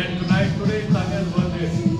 And tonight, today is Tanya's birthday.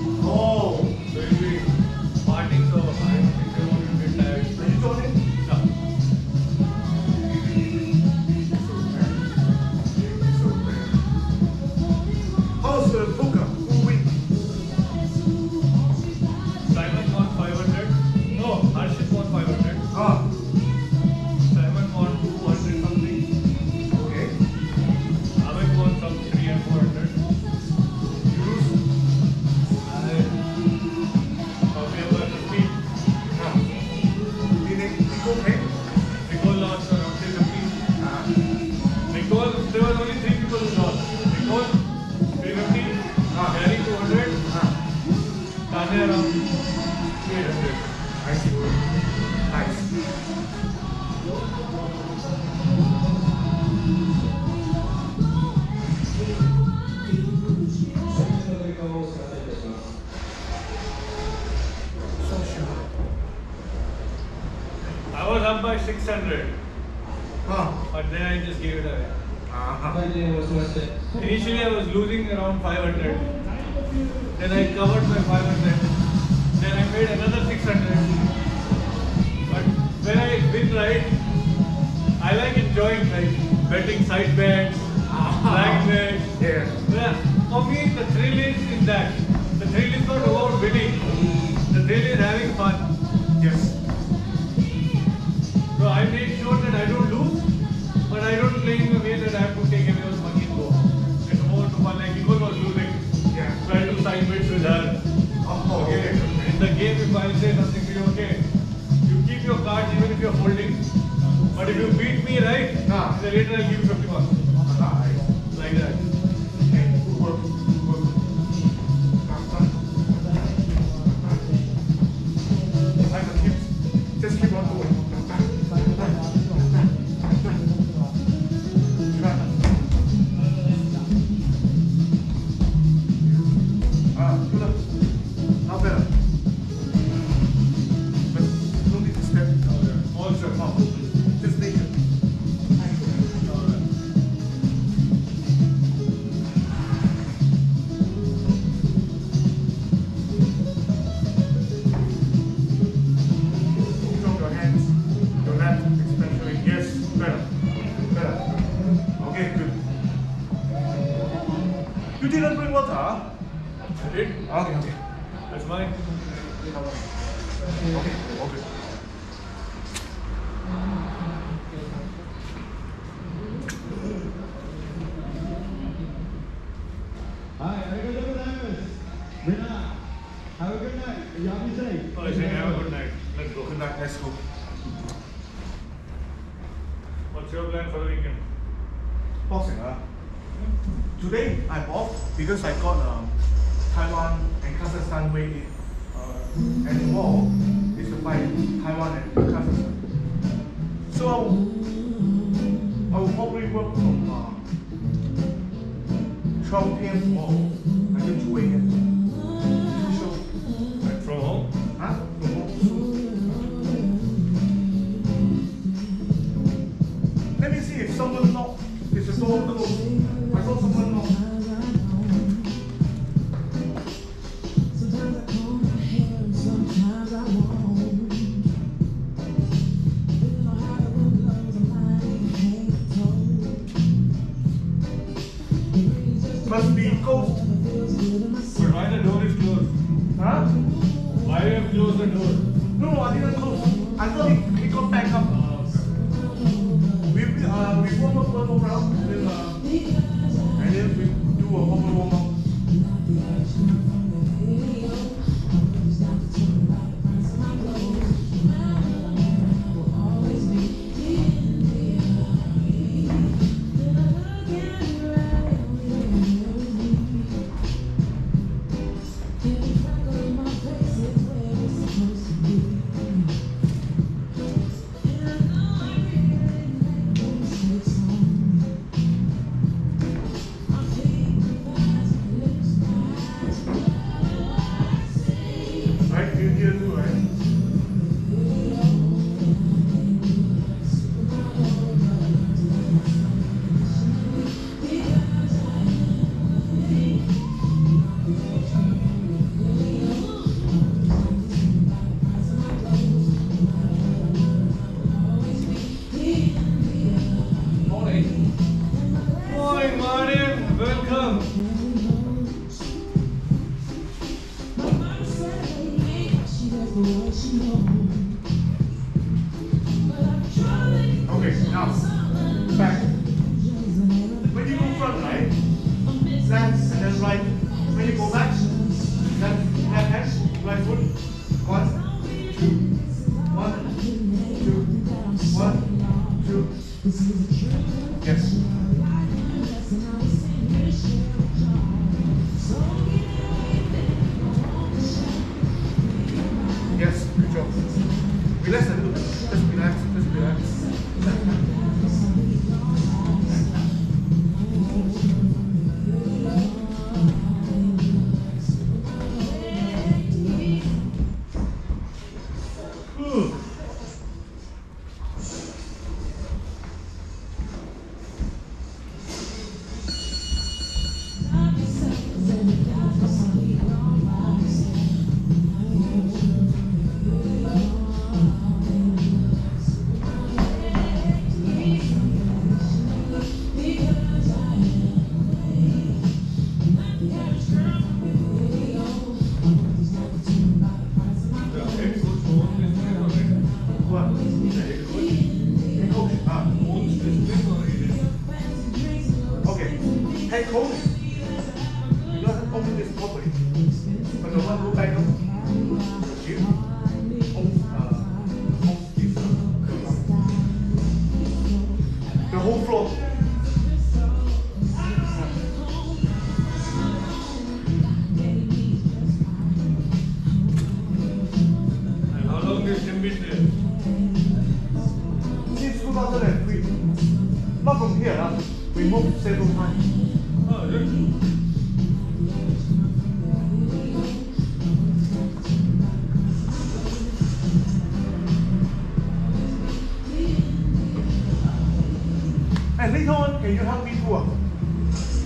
And later on, can you help me to, uh,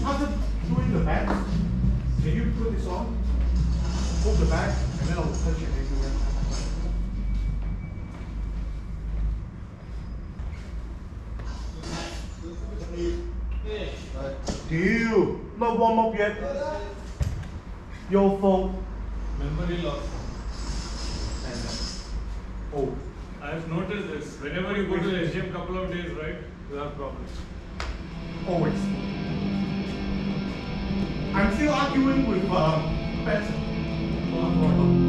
after doing the back, can you put this on? Hold the back, and then I'll touch it everywhere. Warm up yet. Your fault. Memory loss. And, oh, I've noticed this. Whenever you go to the gym couple of days, right, you have problems. always. I'm still arguing with uh, Benson.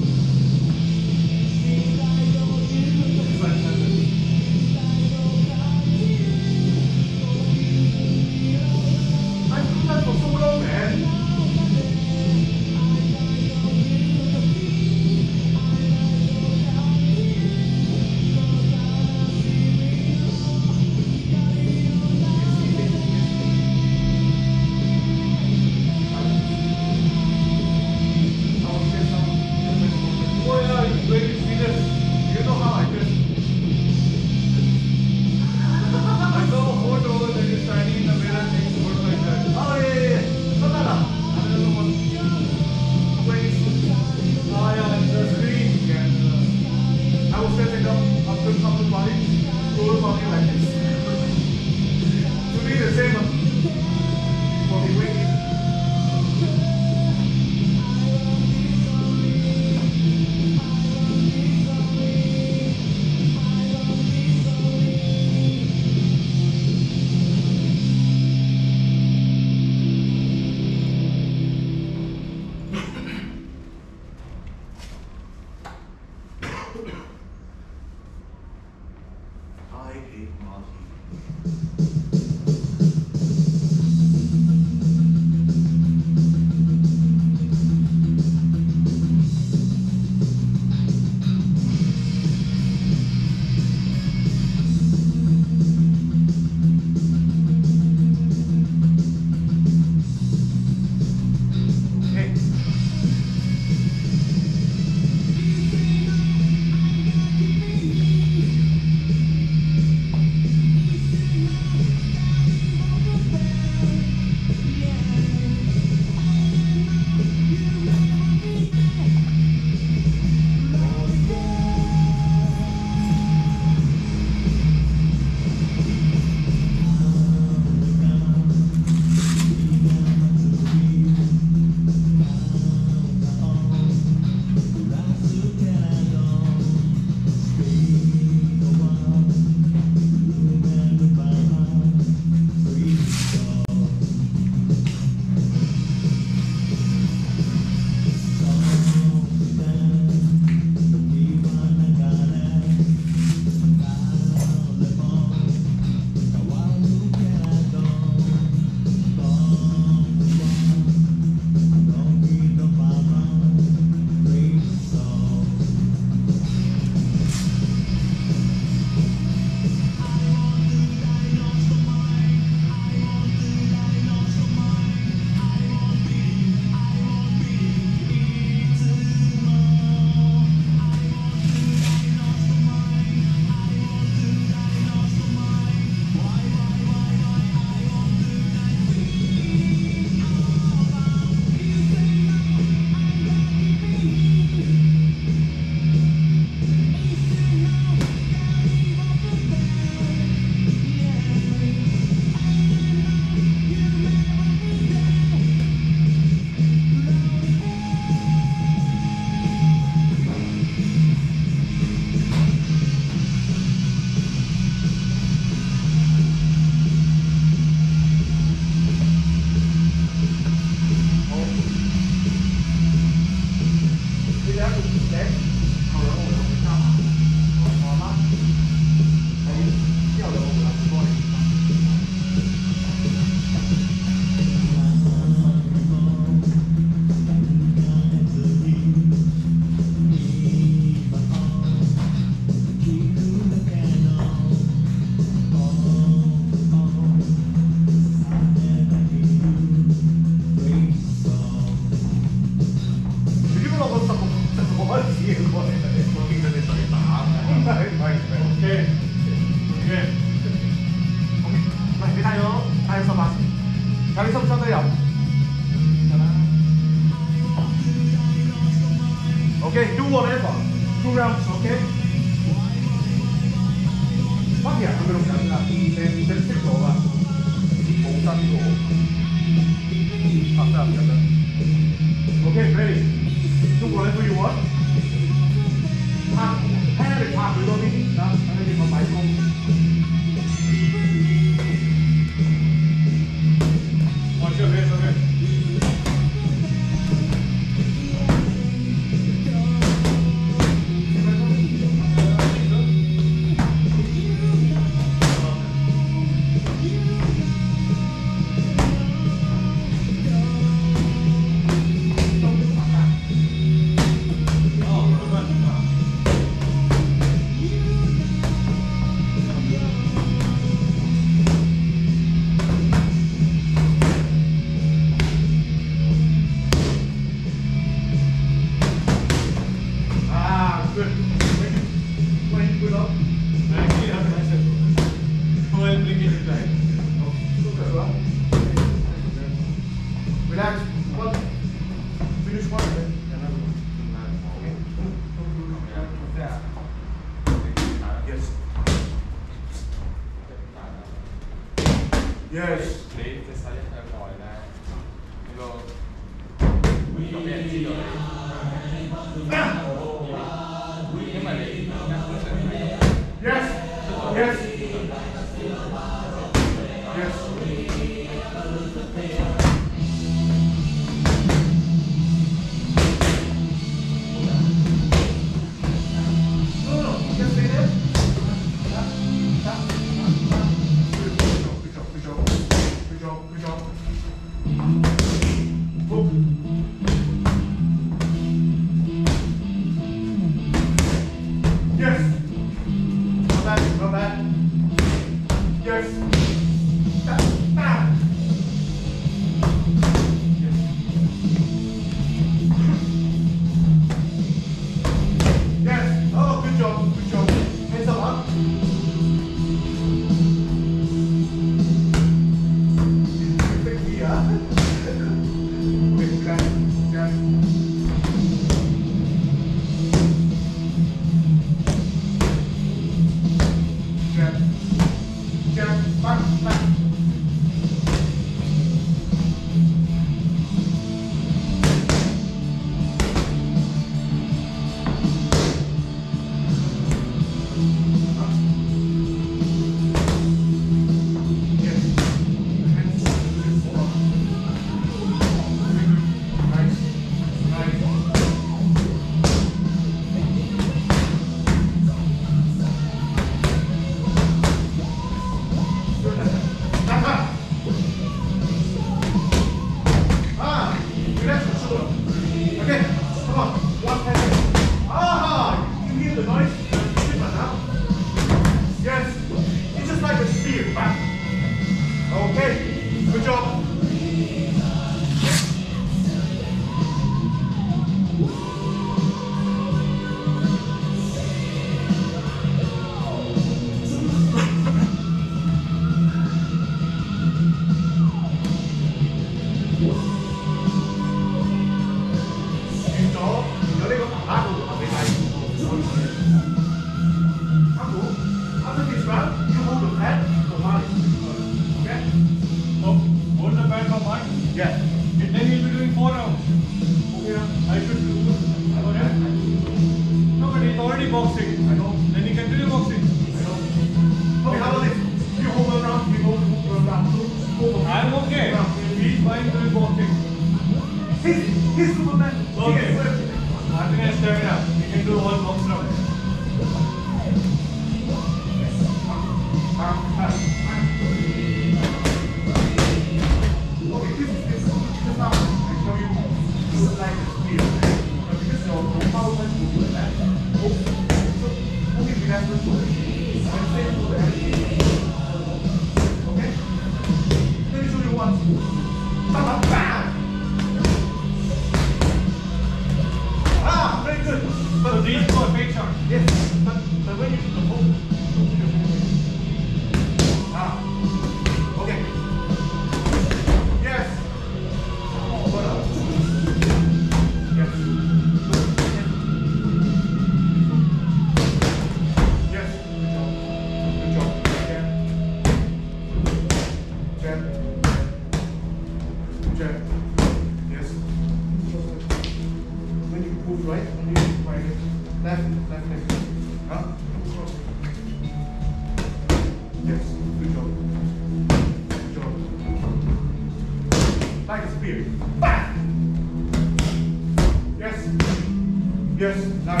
Yes. Yes.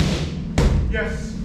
Yes,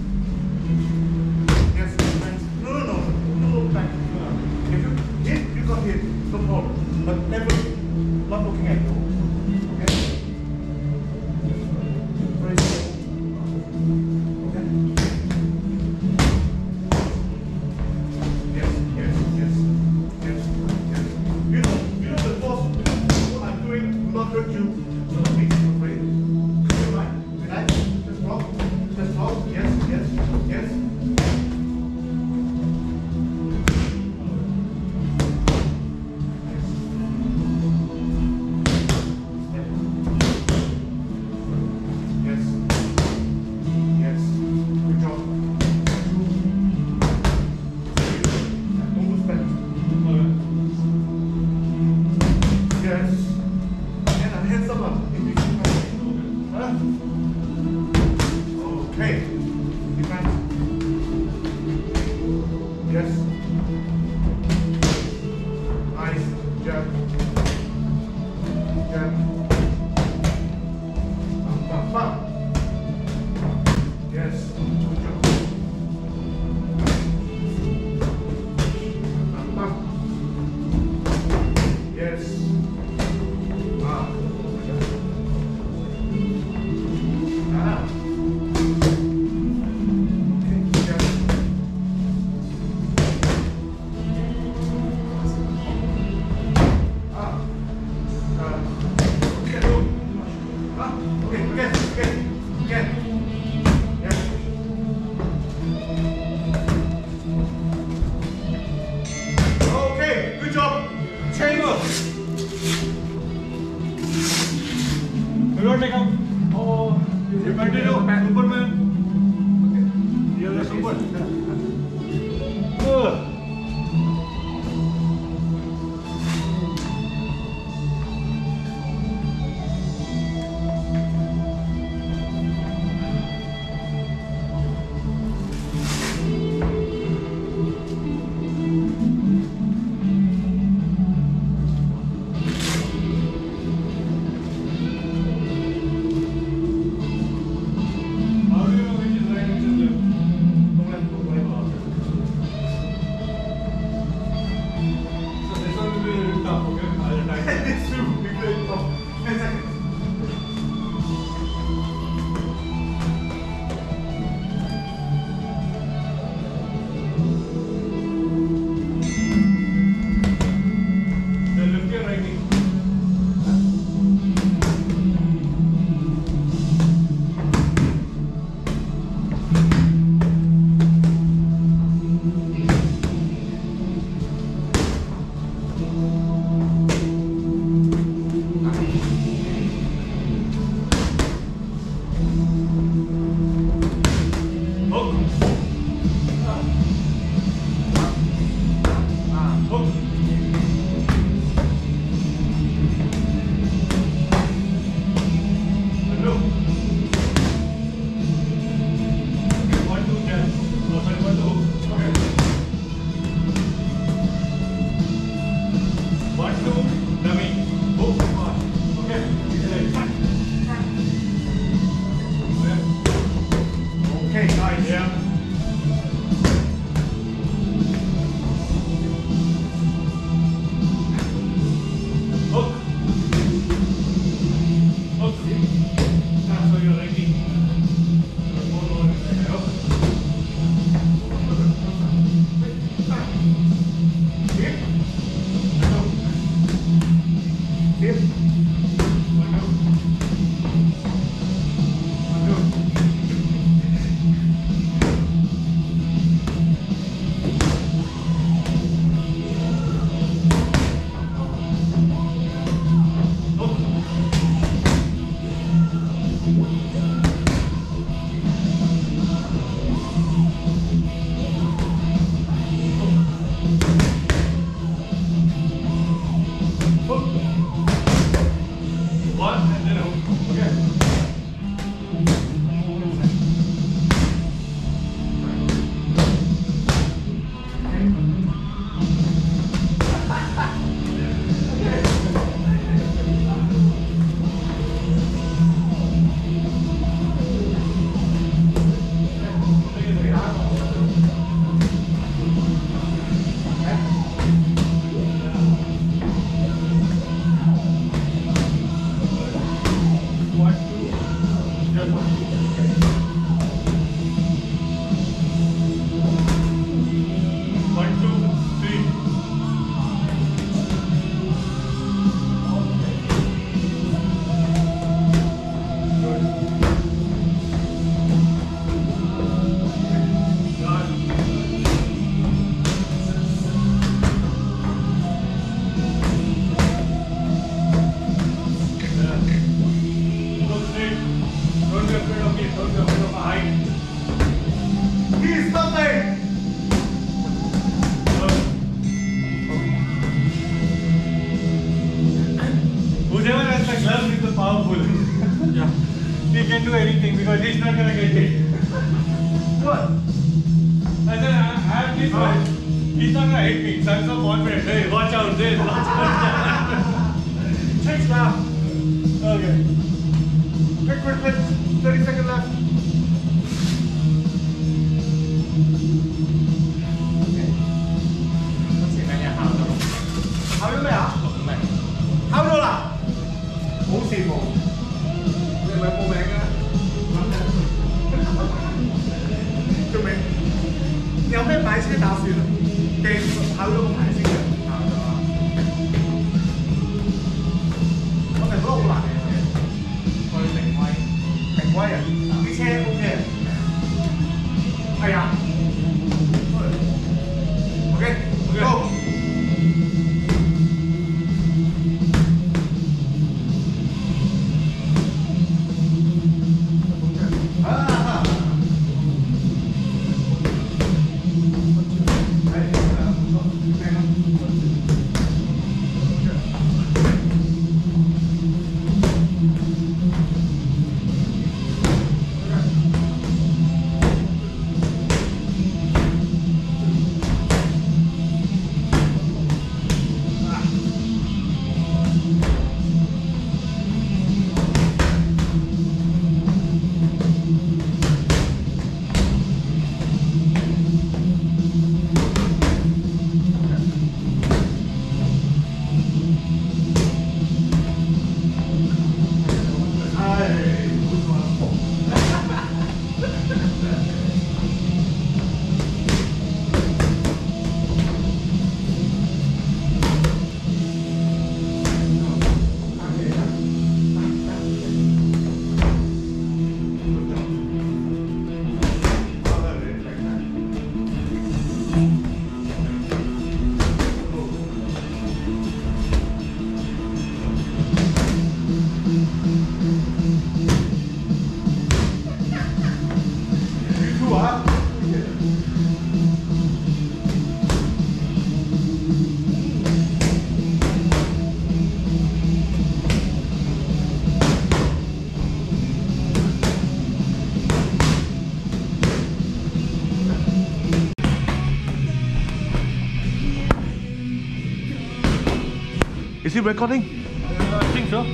Is it recording? Uh, I think so.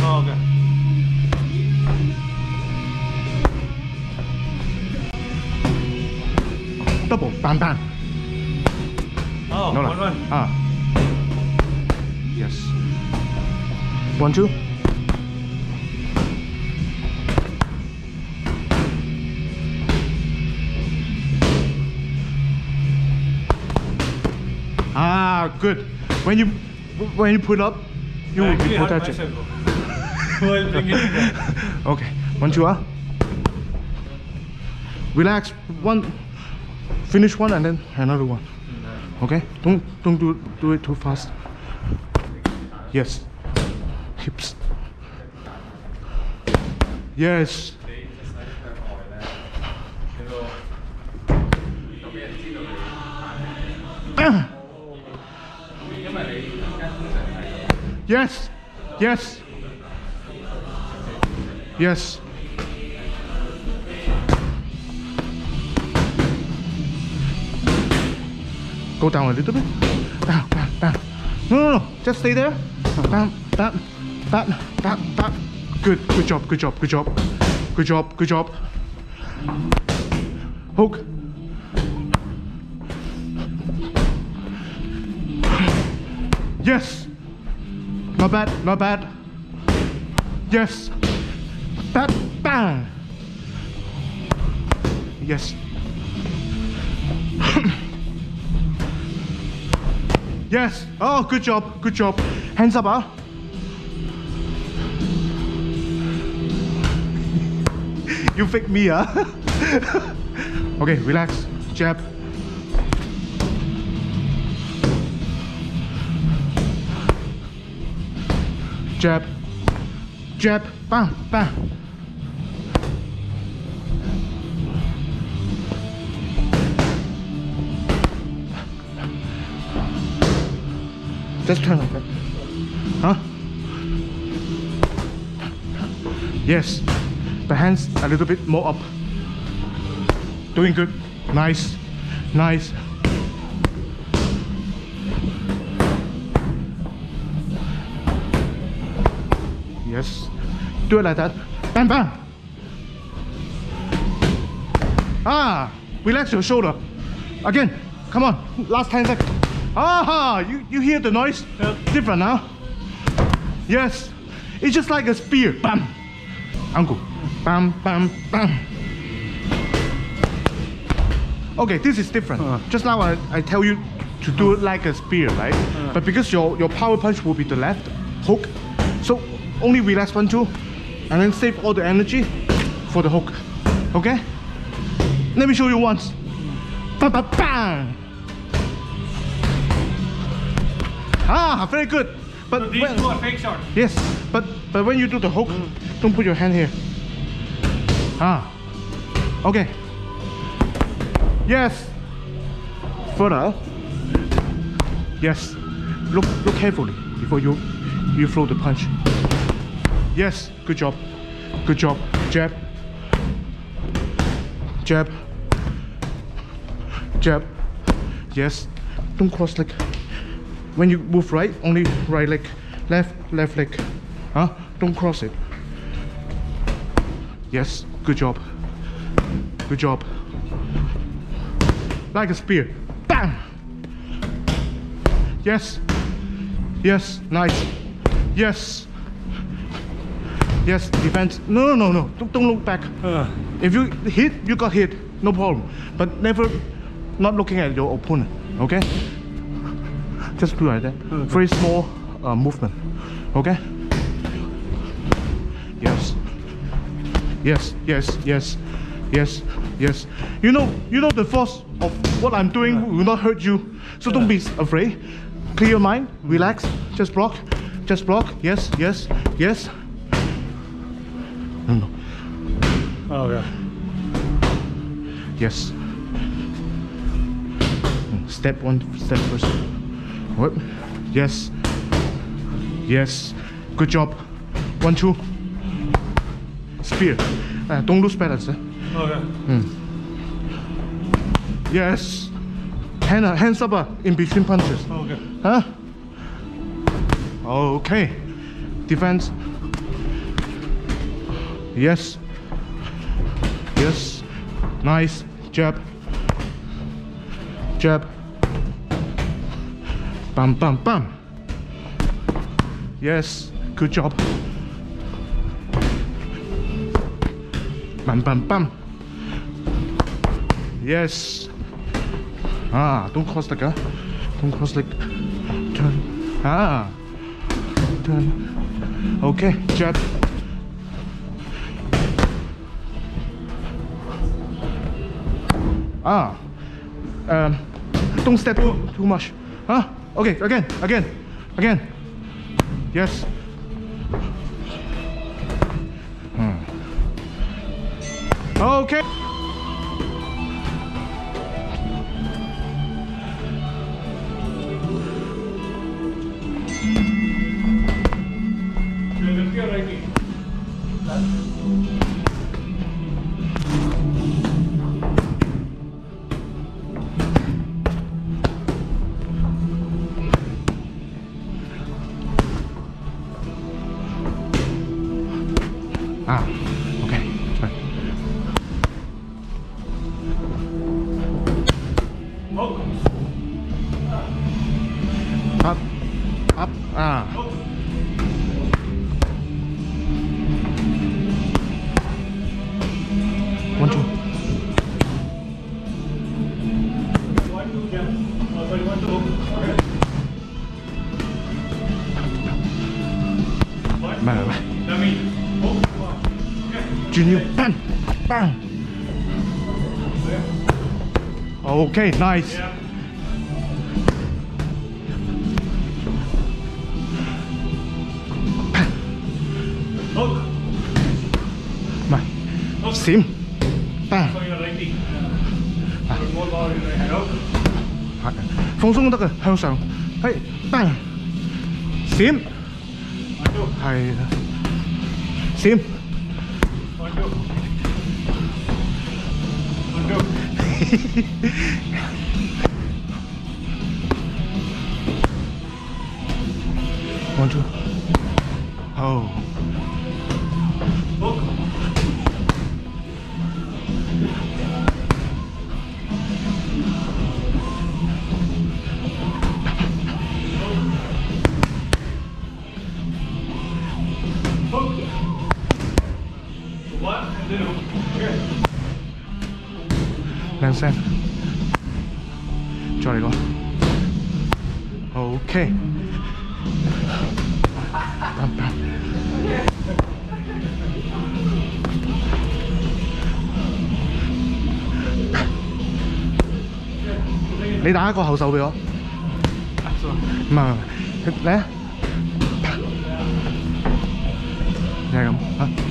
Oh, okay. Double, bam, bam. Oh, No lah. one, one. Ah. Yes. One, two. Ah, good. When you when you put up, you I will be protected. myself. While bringing it down. okay, one, two, ah. Relax. One. Finish one and then another one. Okay. Don't don't do do it too fast. Yes. Hips. Yes. Yes. Yes. Yes. Go down a little bit. Down, down, down. No, no, no. Just stay there. Down, down, down, down, down. Good, good job, good job, good job. Good job, good job. Hook. Yes. Not bad, not bad. Yes. That bang. Yes. yes. Oh, good job, good job. Hands up, ah. you fake me, ah. okay, relax. Jab. jab, jab, bam, bam. Just turn like that. Huh? Yes. The hands a little bit more up. Doing good. Nice. Nice. Do it like that. Bam, bam. Ah, relax your shoulder. Again. Come on. Last 10 seconds. Ah, you, you hear the noise? Different now. Yes. It's just like a spear. Bam. Uncle. Bam, bam, bam. Okay, this is different. Just now I, I tell you to do it like a spear, right? But because your, your power punch will be the left hook, so only relax one, two, and then save all the energy for the hook. Okay? Let me show you once. Bam, bam, bam. Ah, very good. But So these when- two are fake shots. Yes, but but when you do the hook, don't put your hand here. Ah. Okay. Yes. Further. Yes. Look look carefully before you you throw the punch. Yes. Good job. Good job. Jab. Jab. Jab. Yes. Don't cross leg. When you move right, only right leg. Left, left leg. Huh? Don't cross it. Yes. Good job. Good job. Like a spear. Bam! Yes. Yes. Nice. Yes. Yes. Defense. No, no, no, no. Don't, don't look back. If you hit, you got hit. No problem. But never not looking at your opponent. Okay? Just do like that. Very small uh, movement. Okay? Yes. Yes, yes, yes, yes, yes. You know, you know the force of what I'm doing will not hurt you. So don't be afraid. Clear your mind, relax, just block, just block. Yes, yes, yes. Oh yeah. Yes. Step one, step first. What? Yes. Yes. Good job. One, two. Spear. Uh, don't lose balance. Eh? Okay. Yes. Hand, hands up uh, in between punches. Okay. Huh? Okay. Defense. Yes. Yes. Nice. Jab. Jab. Bam, bam, bam. Yes. Good job. Bam, bam, bam. Yes. Ah, don't cross leg, ah. Don't cross leg. Turn. Ah. Turn. Okay, jab. Ah. Um, don't step too, too much. Huh? Okay, again, again, again. Yes. Hmm. Okay. Okay, nice. Yeah. Hook. Mày. Hook. Ta. Phong xuống tất cả, hơi sao. Hey, ta. Xím. Hay. One, two. One, two. Oh. 聲，再嚟個。OK。啱啱你打一個後手俾我。唔係，嚟啊！就係咁啊。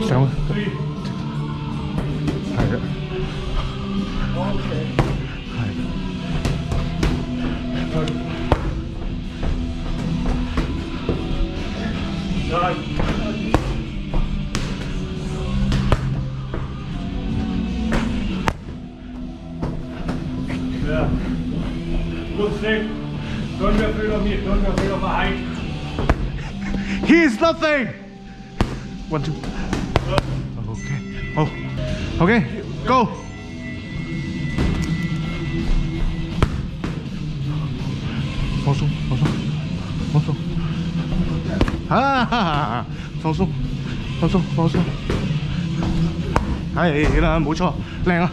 Estamos. Yeah. Good stick. Don't be afraid of me. Don't be afraid of my height. He is nothing. OK，go。放松，放松，放松。哈哈哈！放松，放松，放松。系啦，冇错，靓啊！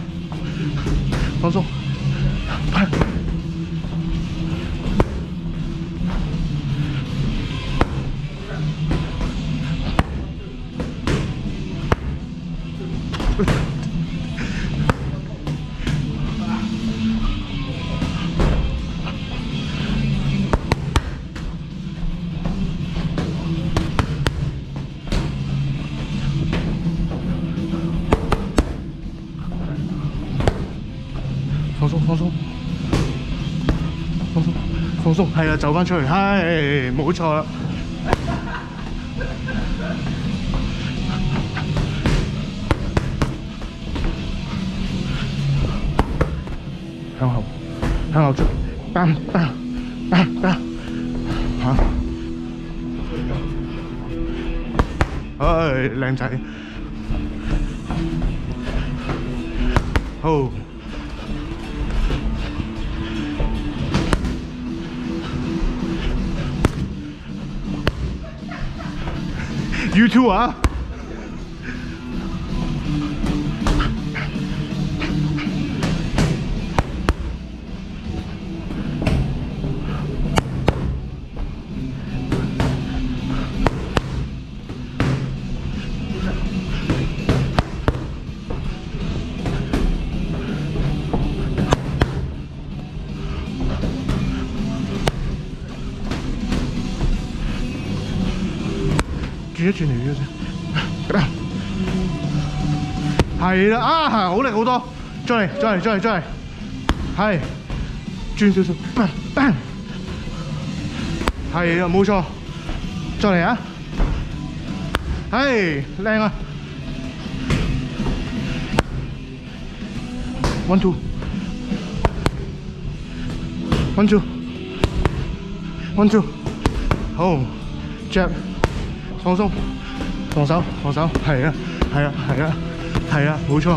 放鬆，係啊，走翻出。去，係冇錯。啦。向後，向後出，bang bang bang bang，嚇！唉，靚仔，You 轉嚟嘅先，係啦，啊，好力好多，再嚟，再嚟，再嚟，再嚟，係，轉少少，bang bang，係啊，冇錯，再嚟啊，係，靚啊，one two，one two，one two，好，jab。放鬆，放手，放手，係啊，係啊，係啊，係啊，冇錯，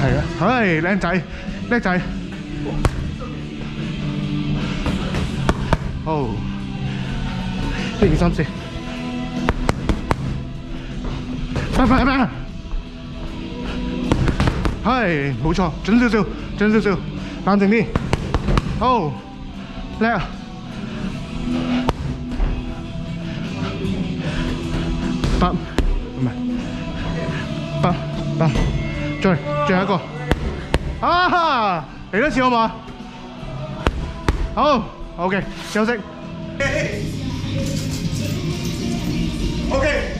係啊，唉，靚仔，叻仔，好，一二三四，拜拜拜，係，冇錯，準少少，準少少，冷静啲，好，叻啊！八唔係八八，再最後一个啊！嚟多次好嘛？好，OK，休息。OK。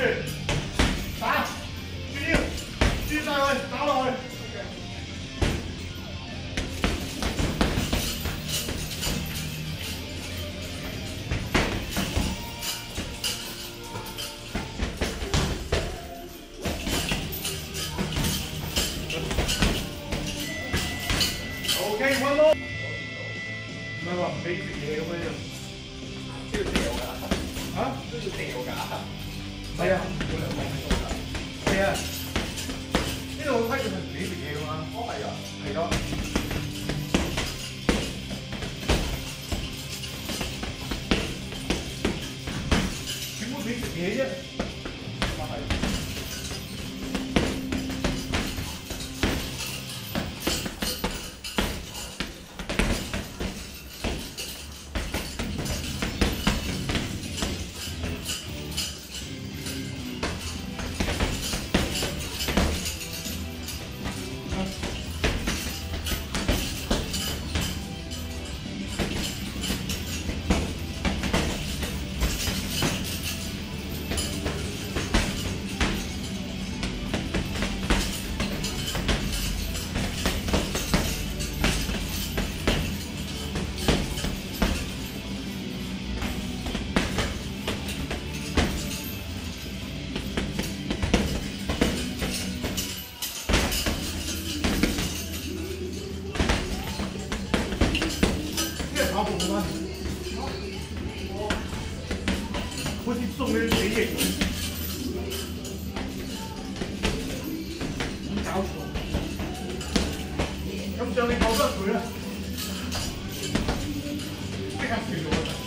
it. 炒粉干。我是送你水的。你搞错。咁将你炒得水啦，即刻食咗啦。